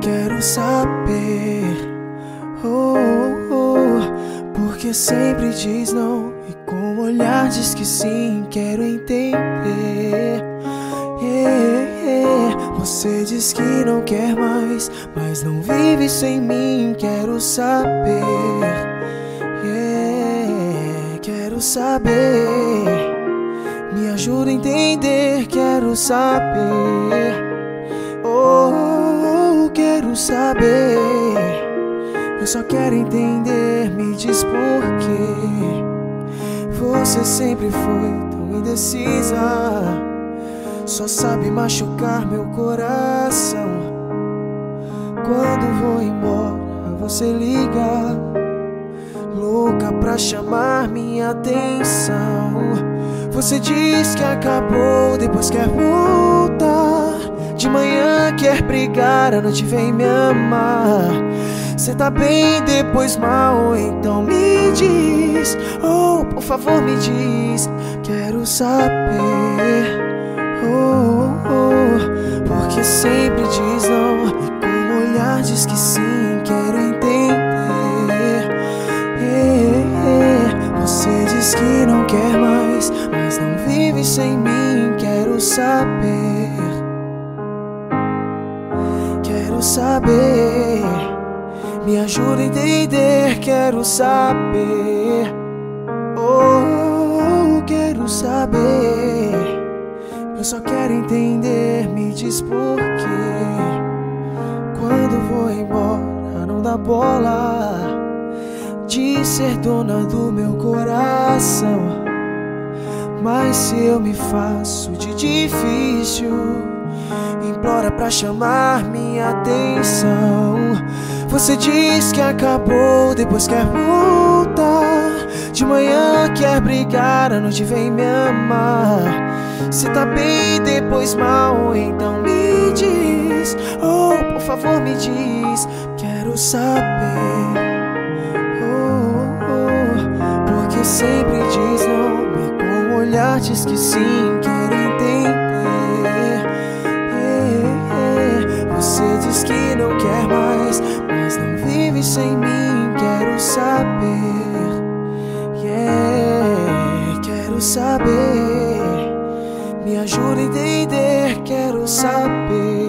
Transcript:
Quero saber, oh, oh, oh, porque sempre diz não e com olhar diz que sim. Quero entender. Yeah, yeah. Você diz que não quer mais, mas não vive sem mim. Quero saber, yeah, quero saber. Me ajuda a entender, quero saber. Saber. Eu só quero entender, me diz por quê. Você sempre foi tão indecisa. Só sabe machucar meu coração. Quando vou embora, você liga. Louca pra chamar minha atenção. Você diz que acabou, depois quer voltar. Quer brigar, à noite vem me amar. Cê tá bem, depois mal, então me diz. Oh, por favor, me diz. Quero saber. Oh, oh, porque sempre diz não. E com olhar diz que sim, quero entender. Você diz que não quer mais, mas não vive sem mim. Quero saber. Saber, me ajuda a entender. Quero saber, oh, quero saber. Eu só quero entender, me diz por quê. Quando vou embora, não dá bola de ser dona do meu coração. Mas se eu me faço de difícil pra chamar minha atenção. Você diz que acabou, depois quer voltar. De manhã quer brigar, à noite vem me amar. Se tá bem, depois mal, então me diz. Oh, por favor, me diz. Quero saber. Oh, oh, porque sempre diz não. E com o olhar diz que sim, quero Me ajuda a entender, quero saber.